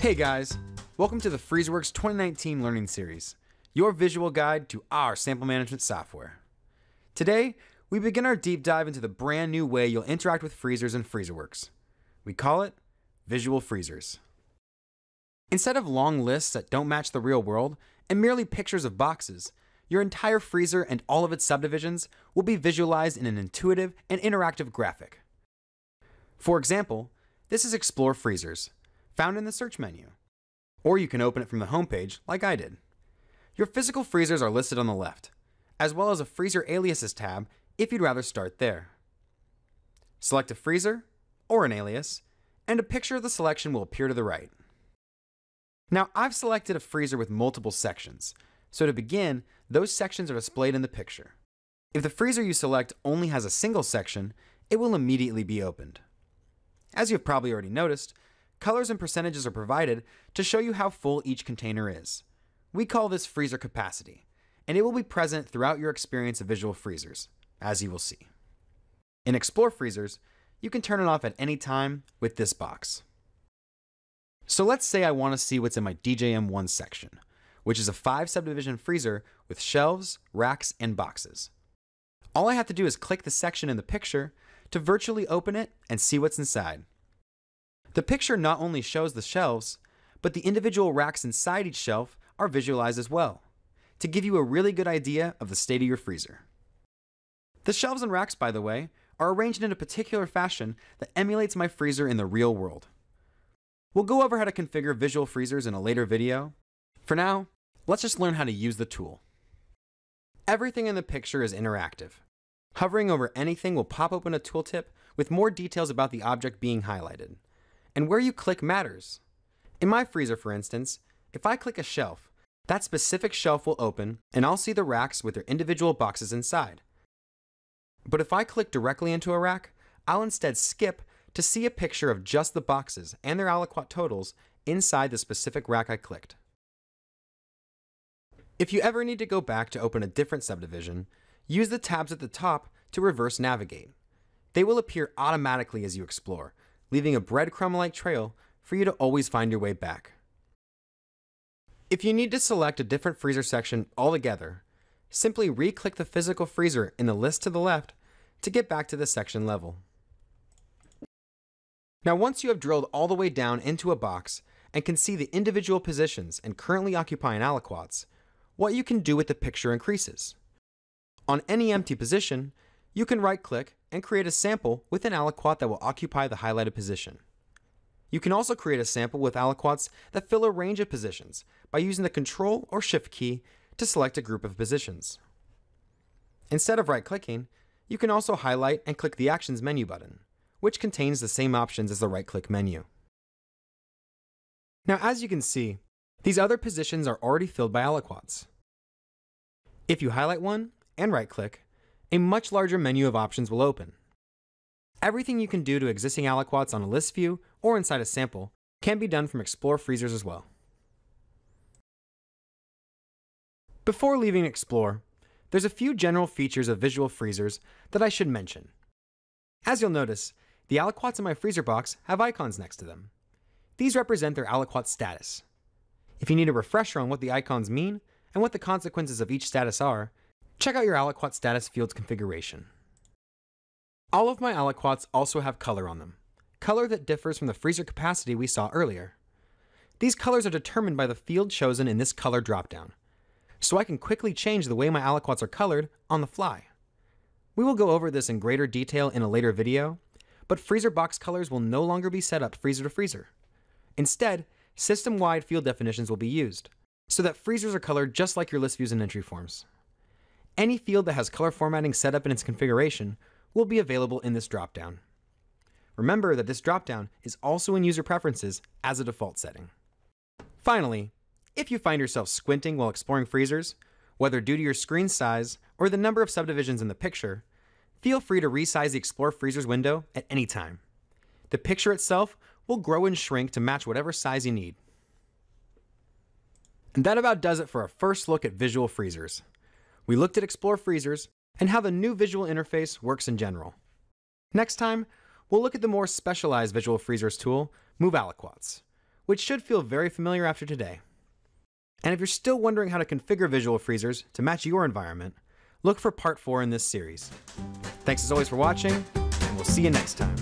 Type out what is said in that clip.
Hey guys, welcome to the Freezerworks 2019 Learning Series, your visual guide to our sample management software. Today, we begin our deep dive into the brand new way you'll interact with freezers in FreezerWorks. We call it Visual Freezers. Instead of long lists that don't match the real world and merely pictures of boxes, your entire freezer and all of its subdivisions will be visualized in an intuitive and interactive graphic. For example, this is Explore Freezers, found in the search menu. Or you can open it from the homepage, like I did. Your physical freezers are listed on the left, as well as a Freezer Aliases tab if you'd rather start there. Select a freezer, or an alias, and a picture of the selection will appear to the right. Now, I've selected a freezer with multiple sections, so to begin, those sections are displayed in the picture. If the freezer you select only has a single section, it will immediately be opened. As you've probably already noticed, colors and percentages are provided to show you how full each container is. We call this freezer capacity, and it will be present throughout your experience of visual freezers, as you will see. In Explore Freezers, you can turn it off at any time with this box. So let's say I want to see what's in my DJM1 section, which is a five subdivision freezer with shelves, racks, and boxes. All I have to do is click the section in the picture to virtually open it and see what's inside. The picture not only shows the shelves, but the individual racks inside each shelf are visualized as well, to give you a really good idea of the state of your freezer. The shelves and racks, by the way, are arranged in a particular fashion that emulates my freezer in the real world. We'll go over how to configure visual freezers in a later video. For now, let's just learn how to use the tool. Everything in the picture is interactive. Hovering over anything will pop open a tooltip with more details about the object being highlighted. And where you click matters. In my freezer, for instance, if I click a shelf, that specific shelf will open and I'll see the racks with their individual boxes inside. But if I click directly into a rack, I'll instead skip to see a picture of just the boxes and their aliquot totals inside the specific rack I clicked. If you ever need to go back to open a different subdivision, use the tabs at the top to reverse navigate. They will appear automatically as you explore, leaving a breadcrumb-like trail for you to always find your way back. If you need to select a different freezer section altogether, simply re-click the physical freezer in the list to the left to get back to the section level. Now once you have drilled all the way down into a box and can see the individual positions and currently occupying aliquots, what you can do with the picture increases. On any empty position, you can right-click and create a sample with an aliquot that will occupy the highlighted position. You can also create a sample with aliquots that fill a range of positions by using the Control or Shift key to select a group of positions. Instead of right-clicking, you can also highlight and click the Actions menu button, which contains the same options as the right-click menu. Now as you can see, these other positions are already filled by aliquots. If you highlight one and right-click, a much larger menu of options will open. Everything you can do to existing aliquots on a list view or inside a sample can be done from Explore Freezers as well. Before leaving Explore, there's a few general features of visual freezers that I should mention. As you'll notice, the aliquots in my freezer box have icons next to them. These represent their aliquot status. If you need a refresher on what the icons mean and what the consequences of each status are, check out your aliquot status field's configuration. All of my aliquots also have color on them, color that differs from the freezer capacity we saw earlier. These colors are determined by the field chosen in this color dropdown, so I can quickly change the way my aliquots are colored on the fly. We will go over this in greater detail in a later video, but freezer box colors will no longer be set up freezer to freezer. Instead, system-wide field definitions will be used, so that freezers are colored just like your list views and entry forms. Any field that has color formatting set up in its configuration will be available in this dropdown. Remember that this dropdown is also in user preferences as a default setting. Finally, if you find yourself squinting while exploring freezers, whether due to your screen size or the number of subdivisions in the picture, feel free to resize the Explore Freezers window at any time. The picture itself will grow and shrink to match whatever size you need. And that about does it for our first look at visual freezers. We looked at Explore Freezers and how the new visual interface works in general. Next time, we'll look at the more specialized visual freezers tool, Move Aliquots, which should feel very familiar after today. And if you're still wondering how to configure visual freezers to match your environment, look for part 4 in this series. Thanks as always for watching, and we'll see you next time.